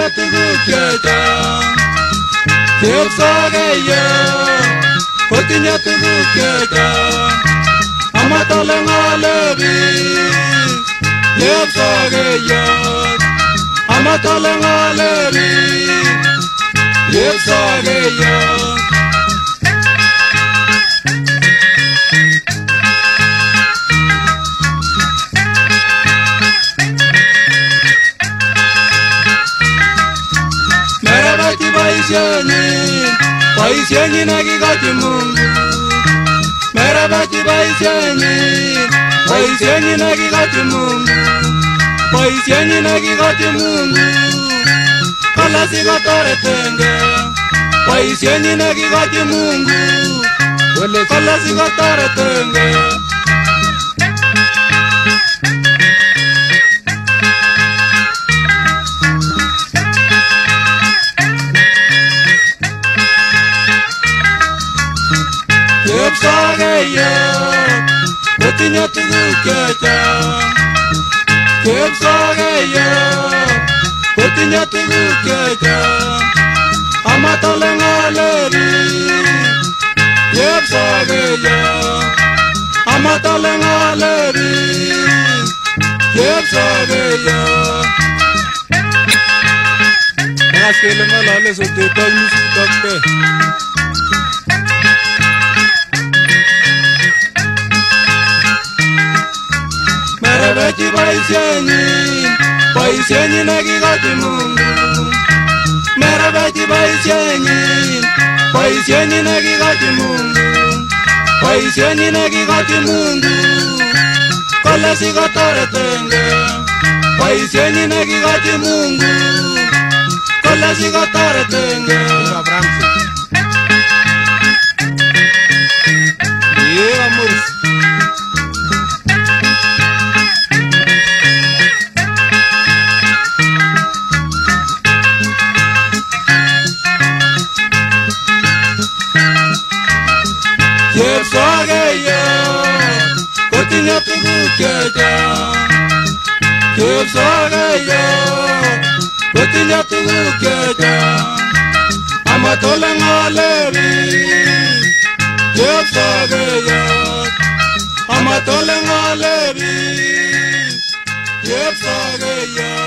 ile tugukieta tiepsageyo kotinye tugukieta amatole ng'olebi tiepsageyo amatole ng'olebi tiepsageyo boisienyin boisienyin akikochi mungu. Merabati boisienyin boisienyin akikochi mungu. Boisienyin akikochi mungu. Kala boisienyin akikochi mungu. Kala Κεψάγαγε, με την νιώτη Και Κεψάγαγε, με την νιώτη δουκέτα Άμα τα λεγάλερι, κεψάγαγε Άμα τα λεγάλερι, κεψάγαγε Ένα σκέλε μέλα λαλες ότι παίρνεις το καπέ boisienyin boisienyin nekikochi mungu. Merebechi boisienyin boisienyin nekikochi mungu. Boisienyin nekikochi mungu. Kole sikotoretenge boisienyin nekikochi mungu. Kole sikotoretenge saraya Kotin yaptığı keda Tüm saraya Kotin yaptığı keda Ama tolan aleri Tüm saraya Ama tolan aleri Tüm saraya